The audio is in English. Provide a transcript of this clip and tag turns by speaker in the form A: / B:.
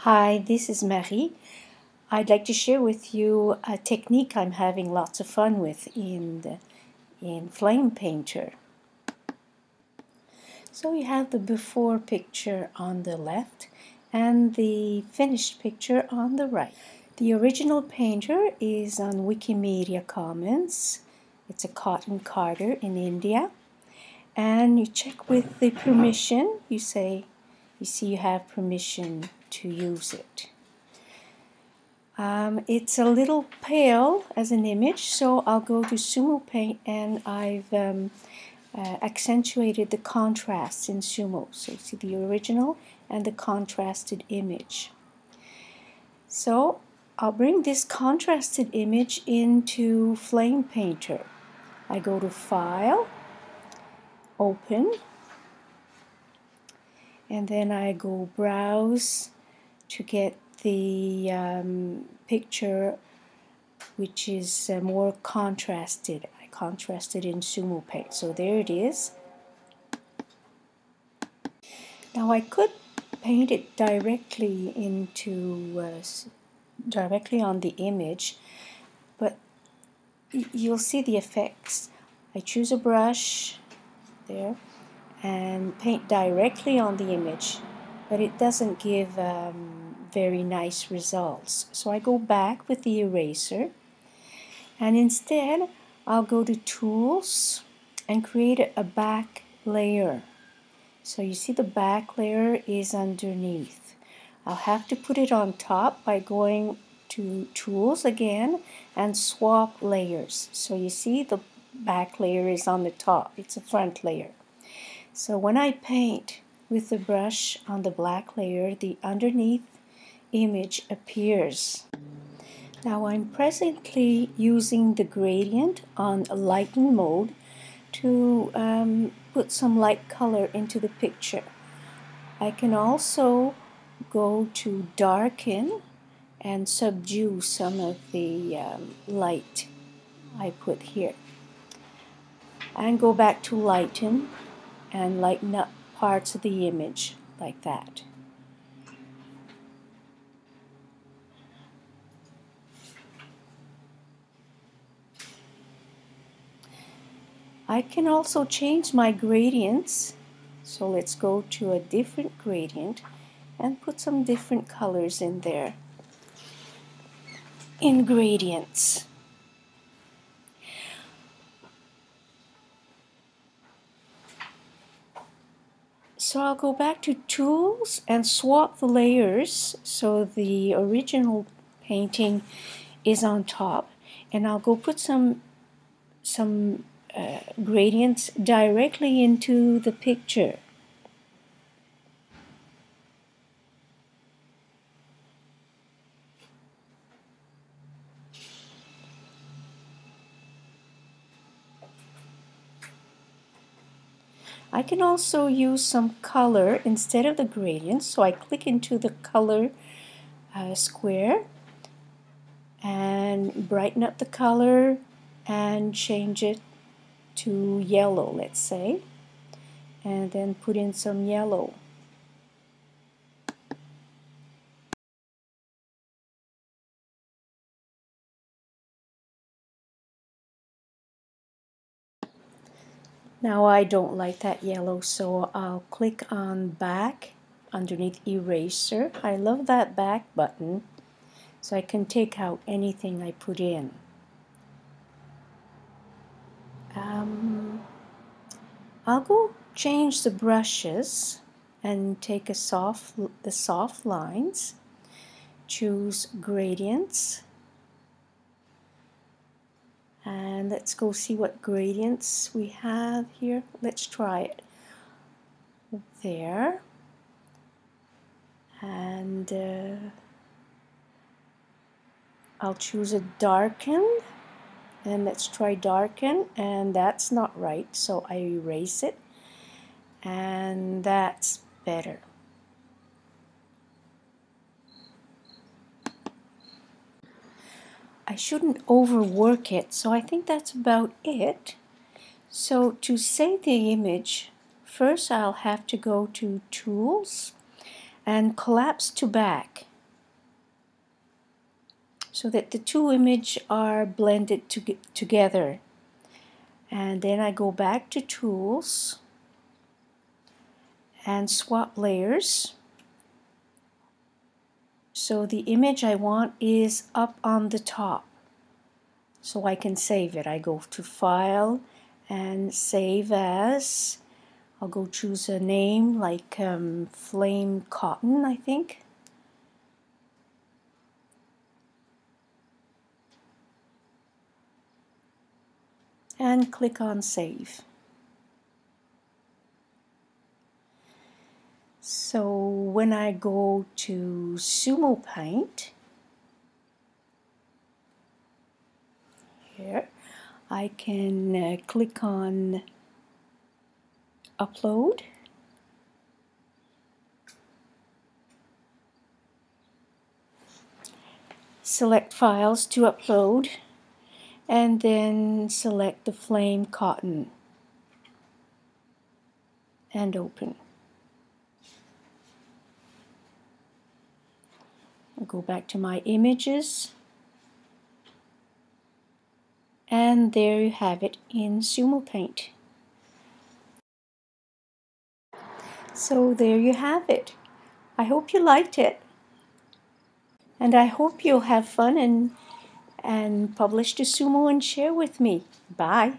A: Hi, this is Marie. I'd like to share with you a technique I'm having lots of fun with in the, in Flame Painter. So you have the before picture on the left and the finished picture on the right. The original painter is on Wikimedia Commons. It's a cotton carder in India. And you check with the permission. You say, you see you have permission to use it. Um, it's a little pale as an image, so I'll go to Sumo Paint and I've um, uh, accentuated the contrast in Sumo. So see the original and the contrasted image. So I'll bring this contrasted image into Flame Painter. I go to File, Open, and then I go Browse to get the um, picture which is uh, more contrasted. I contrasted in Sumo Paint. So there it is. Now I could paint it directly into uh, directly on the image but you'll see the effects. I choose a brush there and paint directly on the image but it doesn't give um, very nice results. So I go back with the eraser and instead I'll go to tools and create a back layer. So you see the back layer is underneath. I'll have to put it on top by going to tools again and swap layers. So you see the back layer is on the top. It's a front layer. So when I paint with the brush on the black layer, the underneath image appears. Now I'm presently using the gradient on lighten mode to um, put some light color into the picture. I can also go to darken and subdue some of the um, light I put here. And go back to lighten and lighten up parts of the image like that. I can also change my gradients. So let's go to a different gradient and put some different colors in there. In gradients. So I'll go back to tools and swap the layers so the original painting is on top and I'll go put some some uh, gradients directly into the picture. I can also use some color instead of the gradient. So I click into the color uh, square and brighten up the color and change it to yellow, let's say. And then put in some yellow. Now I don't like that yellow, so I'll click on back underneath eraser. I love that back button, so I can take out anything I put in. Um, I'll go change the brushes and take a soft the soft lines, choose gradients, and let's go see what gradients we have here. Let's try it. There. And uh, I'll choose a darken. And let's try darken. And that's not right, so I erase it. And that's better. I shouldn't overwork it. So I think that's about it. So to save the image, first I'll have to go to Tools and Collapse to Back. So that the two images are blended to together. And then I go back to Tools and swap layers. So the image I want is up on the top. So I can save it. I go to File and Save As. I'll go choose a name like um, Flame Cotton, I think. And click on Save. So when I go to Sumo Paint, here, I can uh, click on Upload. Select files to upload and then select the flame cotton and open. I'll go back to my images and there you have it in Sumo Paint. So there you have it. I hope you liked it. And I hope you'll have fun and and publish to Sumo and share with me. Bye.